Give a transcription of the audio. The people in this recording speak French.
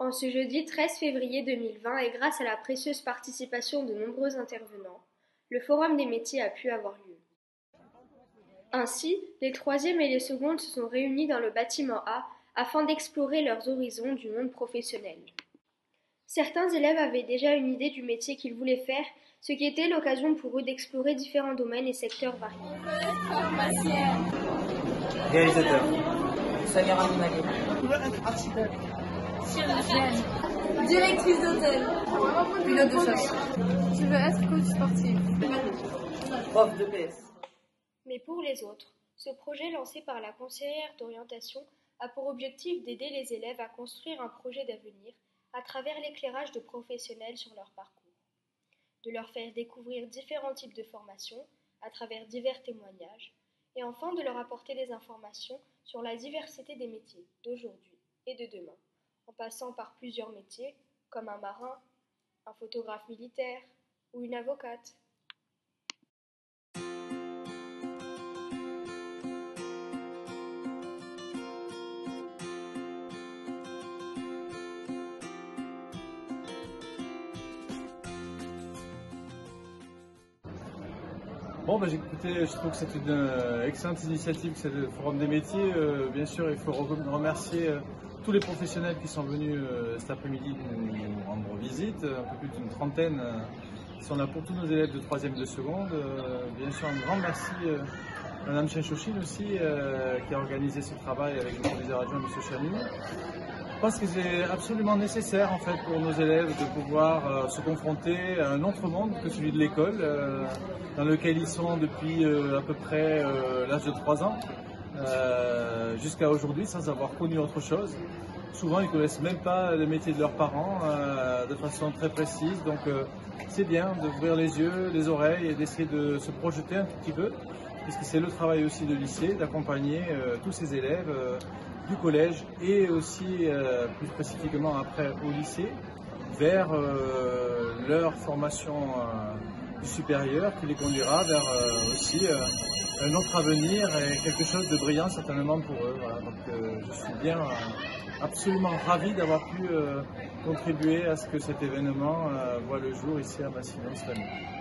En ce jeudi 13 février 2020 et grâce à la précieuse participation de nombreux intervenants, le Forum des métiers a pu avoir lieu. Ainsi, les troisièmes et les secondes se sont réunis dans le bâtiment A afin d'explorer leurs horizons du monde professionnel. Certains élèves avaient déjà une idée du métier qu'ils voulaient faire, ce qui était l'occasion pour eux d'explorer différents domaines et secteurs variés. Réalisateur. Architecte. Directrice d'hôtel. Pilote de chasse. Tu veux être coach sportif. Prof de PS. Mais pour les autres, ce projet lancé par la conseillère d'orientation a pour objectif d'aider les élèves à construire un projet d'avenir à travers l'éclairage de professionnels sur leur parcours, de leur faire découvrir différents types de formations à travers divers témoignages, et enfin de leur apporter des informations sur la diversité des métiers d'aujourd'hui et de demain, en passant par plusieurs métiers comme un marin, un photographe militaire ou une avocate. Bon, bah, écoutez, je trouve que c'est une euh, excellente initiative, c'est le Forum des métiers. Euh, bien sûr, il faut remercier euh, tous les professionnels qui sont venus cet après-midi nous rendre visite, un peu plus d'une trentaine qui sont là pour tous nos élèves de 3e et de seconde. bien sûr, un grand merci à Mme Chenchochine aussi, qui a organisé ce travail avec le proviseur adjoint M. Chanou. Je pense que c'est absolument nécessaire en fait pour nos élèves de pouvoir se confronter à un autre monde que celui de l'école dans lequel ils sont depuis euh, à peu près euh, l'âge de 3 ans euh, jusqu'à aujourd'hui sans avoir connu autre chose. Souvent, ils ne connaissent même pas le métier de leurs parents de façon très précise. Donc, c'est bien d'ouvrir les yeux, les oreilles et d'essayer de se projeter un petit peu, puisque c'est le travail aussi de lycée, d'accompagner tous ces élèves du collège et aussi plus spécifiquement après au lycée vers leur formation supérieur qui les conduira vers euh, aussi euh, un autre avenir et quelque chose de brillant certainement pour eux. Donc euh, je suis bien absolument ravi d'avoir pu contribuer à ce que cet événement voit le jour ici à Massimo cette année.